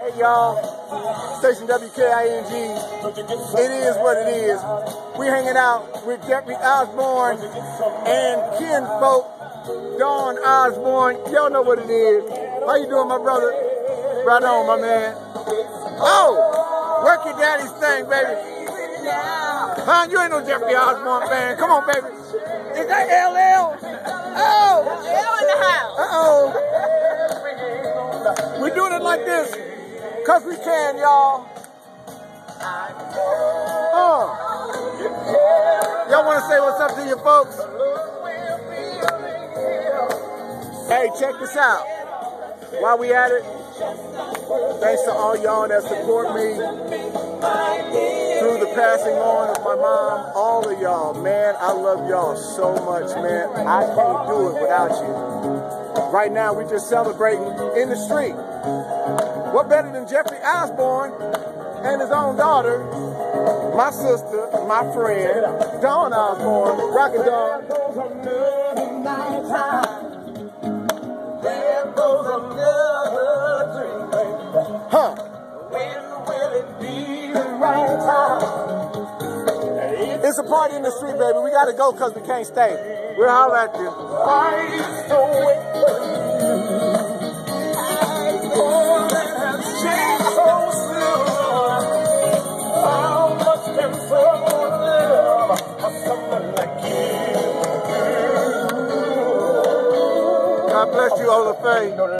Hey y'all, station WKING. It is what it is. We're hanging out with Jeffrey Osborne and Ken Folk, Dawn Osborne. Y'all know what it is. How you doing, my brother? Right on, my man. Oh, work your daddy's thing, baby. Huh? You ain't no Jeffrey Osborne fan. Come on, baby. Is that LL? Oh. L in the house. Uh-oh. We're doing it like this. Cause we can, y'all. Uh. Y'all want to say what's up to your folks? Hey, check this out. While we at it, thanks to all y'all that support me passing on of my mom, all of y'all, man, I love y'all so much, man. I can't do it without you. Right now, we're just celebrating in the street. What better than Jeffrey Osborne and his own daughter, my sister, my friend, Dawn Osborne, Rocket Dawn. It's a party in the street, baby. We gotta go because we can't stay. We'll holler at you. God bless you, Ola Faye.